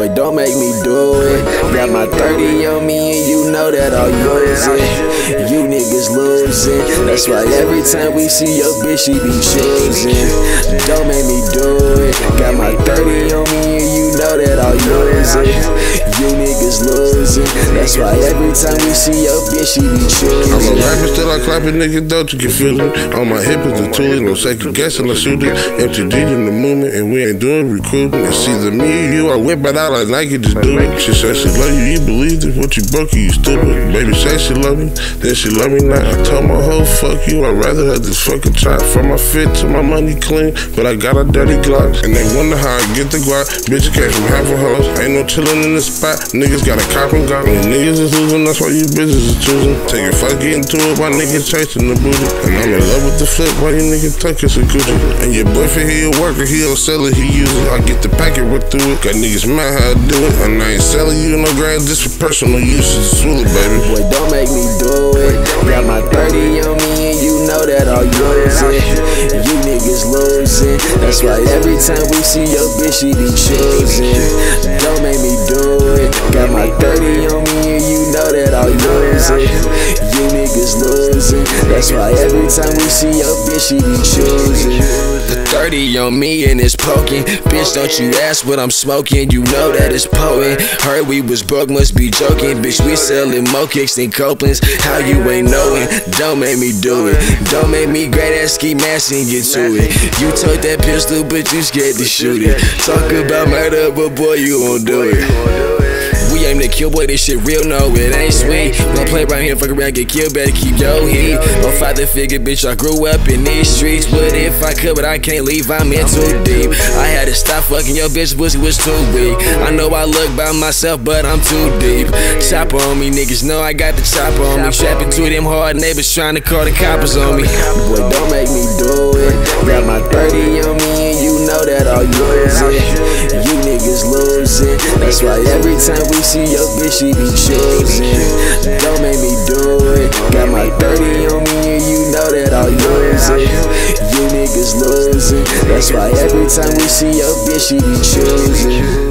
boy, don't make me do it. Got my 30 on me, and you know that I'll use it. You niggas losing. That's why every time we see your bitch, she be choosing. Don't make me do it. Got my 30 on me, and you know that I'll use it. You niggas losing. That's why every time we see your bitch, she be choosing. I'm a rapper, still I clap it, nigga, don't you confuse me. On my hip is the tool, no second guessing, I shoot it. MTD in the movement, and we ain't doing recruiting. It's either me or you, I whip it out like Nike, just do it. She said she love you, you believed it. What you broke, you stupid. Baby say she love me, then she love me not. I told my hoe, fuck you, I'd rather have this fucking chop. From my fit to my money clean, but I got a dirty Glock. And they wonder how I get the guap. Bitch came from half a hoes, ain't no chillin' in the spot. Niggas got a cop and got When niggas is losing, that's why you bitches is choosing. Take a fuck, get into it, why niggas chasing the booty. And I'm in love with the flip, why you niggas it's a Gucci. And your boyfriend, he a worker, he don't sell it, he use it. I get the packet, rip through it. Got niggas mad how I do it. And I ain't selling you no grand, just for personal use. It's it, baby. Boy, don't losing. That's why every time we see your bitch, she be choosing. Don't make me do it. Got my 30 on me and you know that I'll use it. You niggas That's why every time we see your bitch, she be choosing. The 30 on me and it's poking. Bitch, don't you ask what I'm smoking. You know that it's potent. Heard we was broke, must be joking. Bitch, we selling more kicks than Copelands. How you ain't knowing? Don't make me do it. Don't make me great ass ski mask and get to it. You took that pistol, but you scared to shoot it. Talk about murder, but boy, you won't do it. To kill, boy, this shit real, no, it ain't sweet. Don't play around here, fuck around, get killed, better keep your heat. My father figure, bitch, I grew up in these streets. But if I could, but I can't leave, I'm in too deep. I had to stop fucking your bitch, pussy was too weak. I know I look by myself, but I'm too deep. Chopper on me, niggas know I got the chopper on me. Strapping to them hard neighbors trying to call the coppers on me. Boy, don't make me do it. Got my 30 on me, That's why every time we see your bitch, she be choosing. Don't make me do it. Got my 30 on me, and you know that I'll use it. You niggas losing. That's why every time we see your bitch, she be choosing.